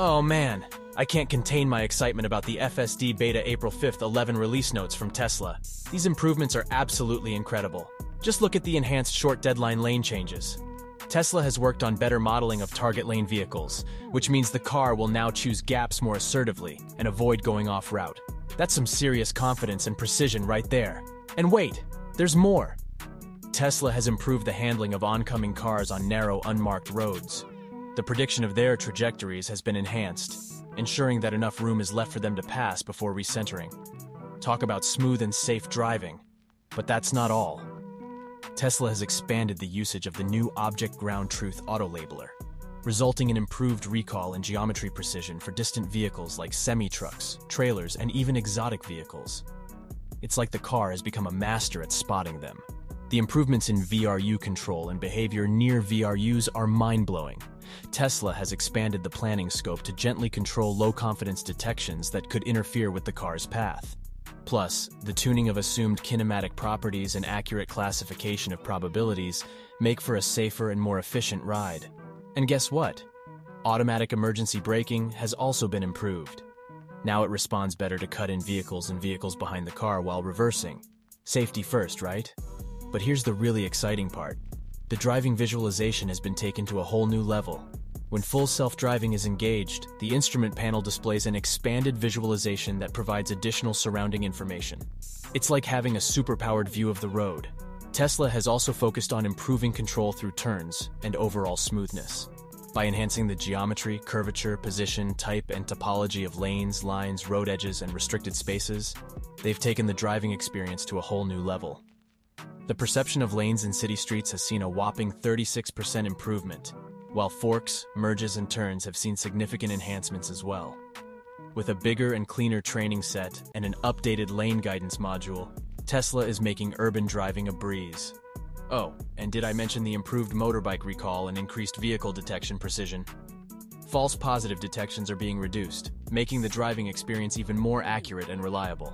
Oh man, I can't contain my excitement about the FSD Beta April 5th 11 release notes from Tesla. These improvements are absolutely incredible. Just look at the enhanced short deadline lane changes. Tesla has worked on better modeling of target lane vehicles, which means the car will now choose gaps more assertively and avoid going off route. That's some serious confidence and precision right there. And wait, there's more. Tesla has improved the handling of oncoming cars on narrow, unmarked roads. The prediction of their trajectories has been enhanced, ensuring that enough room is left for them to pass before recentering. Talk about smooth and safe driving. But that's not all. Tesla has expanded the usage of the new Object Ground Truth auto labeler, resulting in improved recall and geometry precision for distant vehicles like semi-trucks, trailers, and even exotic vehicles. It's like the car has become a master at spotting them. The improvements in VRU control and behavior near VRUs are mind-blowing. Tesla has expanded the planning scope to gently control low-confidence detections that could interfere with the car's path. Plus, the tuning of assumed kinematic properties and accurate classification of probabilities make for a safer and more efficient ride. And guess what? Automatic emergency braking has also been improved. Now it responds better to cut-in vehicles and vehicles behind the car while reversing. Safety first, right? But here's the really exciting part. The driving visualization has been taken to a whole new level. When full self-driving is engaged, the instrument panel displays an expanded visualization that provides additional surrounding information. It's like having a superpowered view of the road. Tesla has also focused on improving control through turns and overall smoothness. By enhancing the geometry, curvature, position, type, and topology of lanes, lines, road edges, and restricted spaces, they've taken the driving experience to a whole new level. The perception of lanes in city streets has seen a whopping 36% improvement, while forks, merges, and turns have seen significant enhancements as well. With a bigger and cleaner training set and an updated lane guidance module, Tesla is making urban driving a breeze. Oh, and did I mention the improved motorbike recall and increased vehicle detection precision? False positive detections are being reduced, making the driving experience even more accurate and reliable.